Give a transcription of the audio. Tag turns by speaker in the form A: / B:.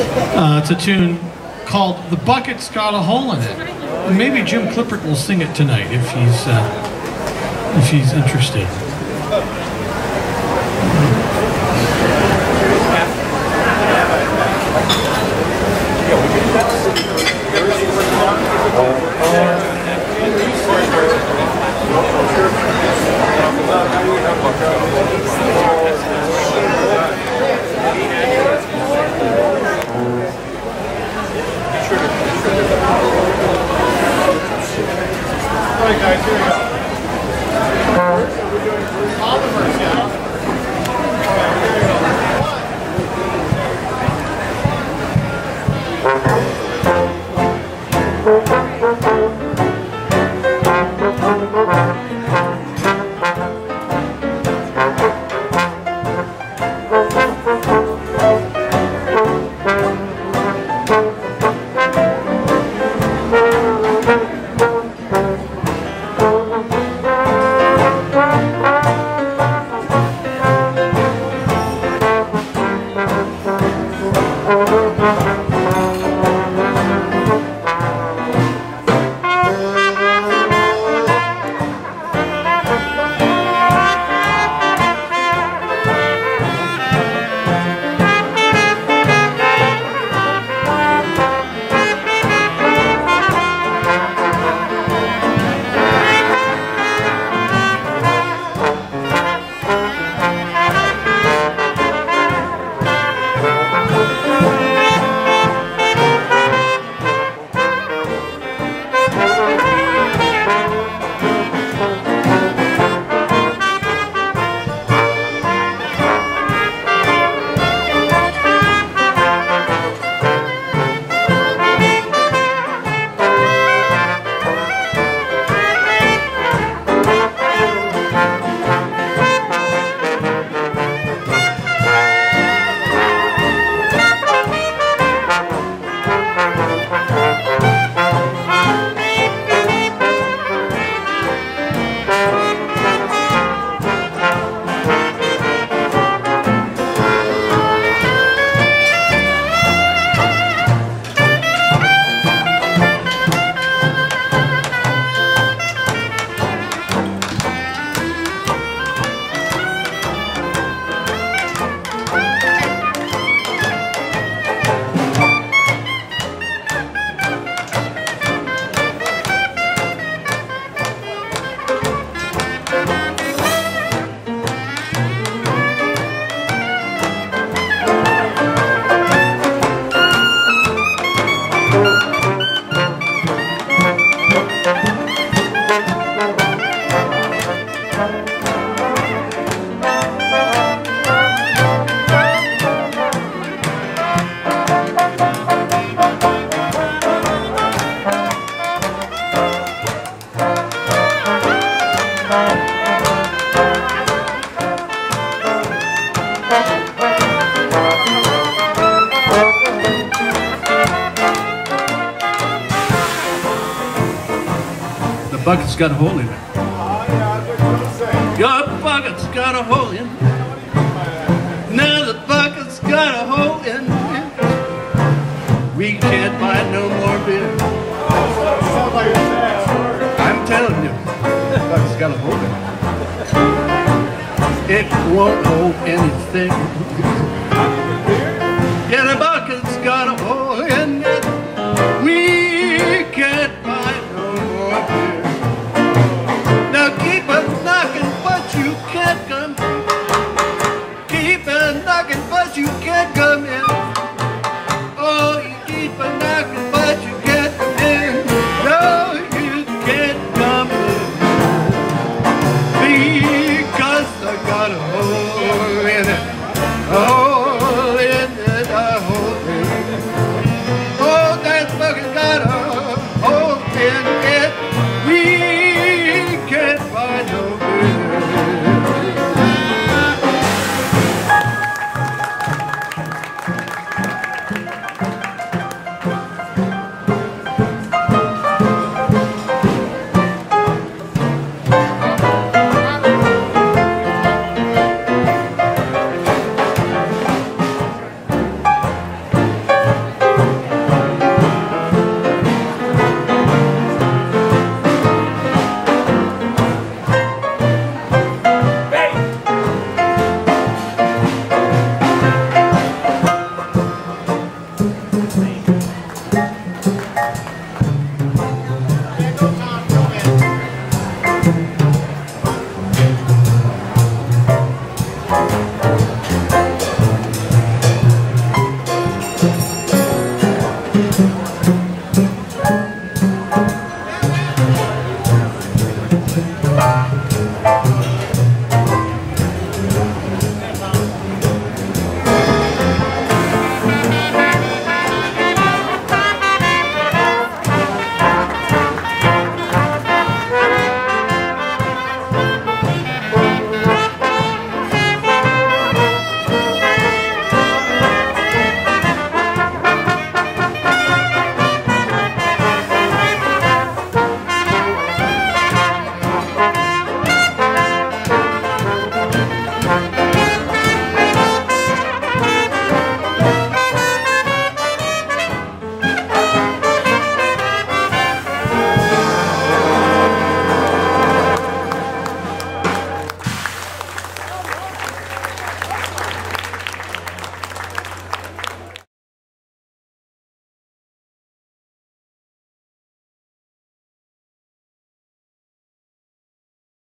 A: Uh, it's a tune called "The Bucket's Got a Hole in It." Maybe Jim Klippert will sing it tonight if he's uh, if he's interested.
B: Guys, here we go. We're doing all the verse now.
A: The bucket's got a hole in it. Your bucket's got a hole in it. Now the bucket's got a hole in it. We can't buy no more beer. I'm telling you, the bucket's got a hole in it. It won't hold anything.